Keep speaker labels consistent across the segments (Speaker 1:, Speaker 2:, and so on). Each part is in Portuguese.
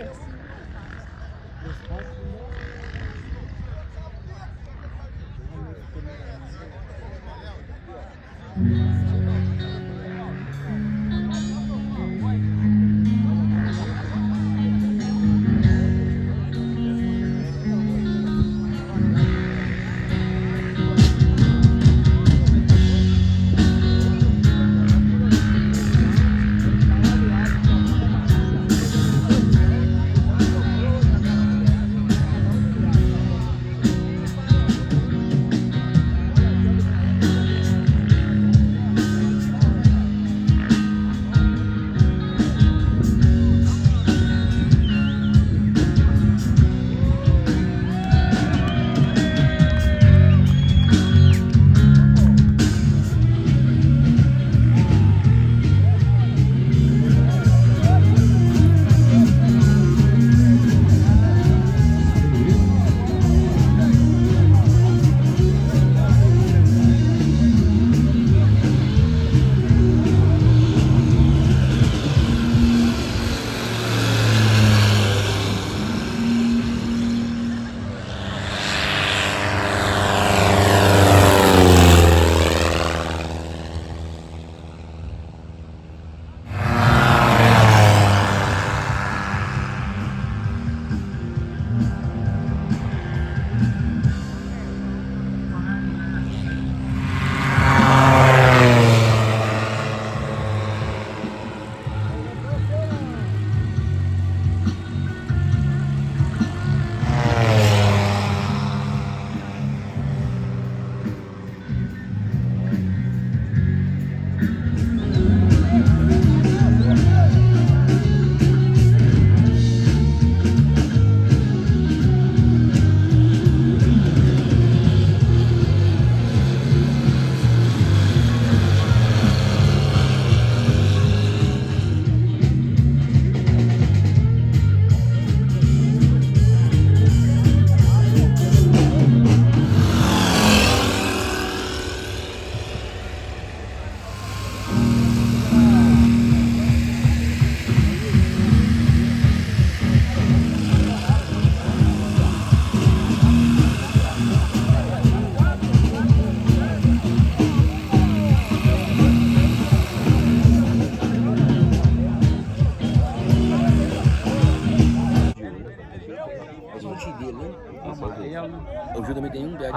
Speaker 1: O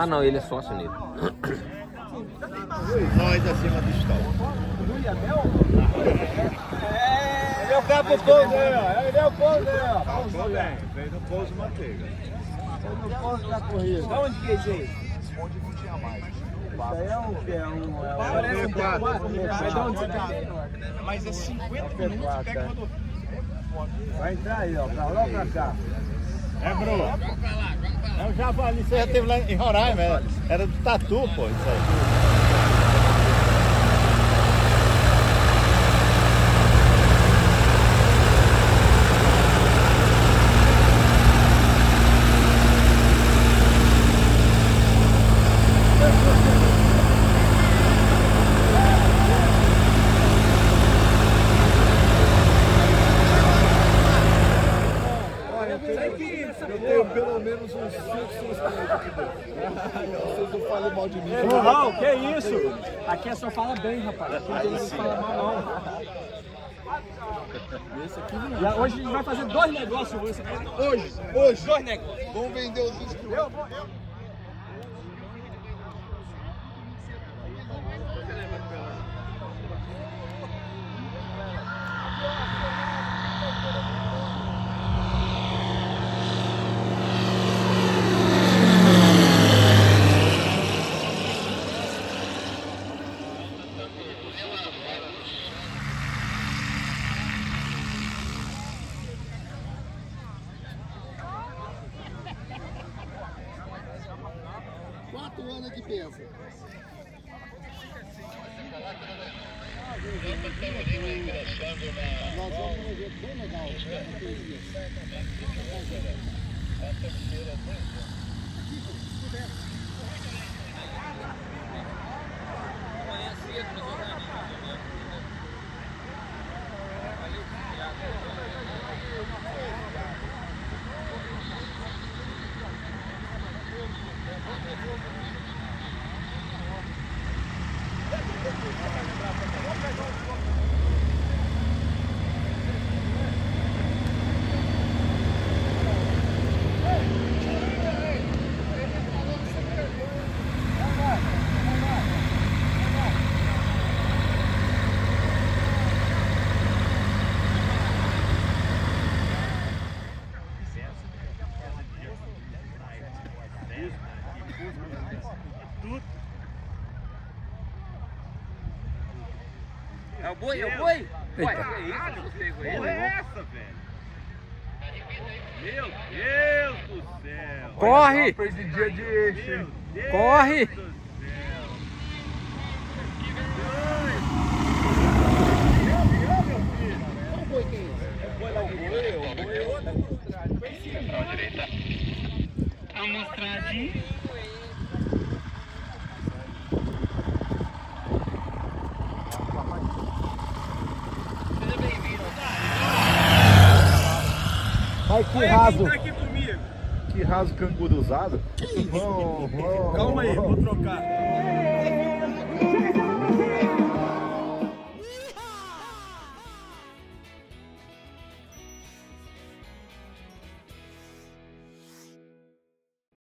Speaker 2: Ah, não, ele é sócio nele.
Speaker 3: Nós acima do estado.
Speaker 4: Ele é o cara pro pouso aí, ó. Ele é o pouso aí, ó.
Speaker 3: Calculou bem, fez no pouso manteiga.
Speaker 4: Ele é o pouso da corrida. Da onde que é isso aí?
Speaker 3: Onde não tinha mais.
Speaker 4: Isso aí é um que é um. É um
Speaker 3: Parece um
Speaker 4: quatro.
Speaker 3: quatro.
Speaker 4: Mas tá?
Speaker 3: É 50
Speaker 4: minutos,
Speaker 3: minutos,
Speaker 4: pega quando... Vai entrar aí, ó. Pra lá ou pra cá?
Speaker 3: É, Bruno. É um javali, você já teve lá em Roraima, era, era do tatu, pô, isso aí.
Speaker 5: Eu tenho pelo menos uns 5 suspensos aqui dentro. Vocês não falem mal de mim.
Speaker 4: Não, que isso? Aqui é só fala bem, rapaz. Aqui não que falar mal, não. E a- hoje a gente vai fazer dois negócios hoje. Hoje, hoje. Dois negócios.
Speaker 5: Vamos vender os discos.
Speaker 4: Eu vou, eu...
Speaker 5: Anos que pensa. Nós vamos evento bem legal.
Speaker 4: tudo. É o boi, é o boi? Ué, que
Speaker 6: é
Speaker 4: isso?
Speaker 6: É essa, velho? Meu Deus do céu!
Speaker 4: Corre! Corre!
Speaker 3: Ai, que raso. Que raso canguruzado. Vão, vão.
Speaker 6: Calma aí, vou trocar.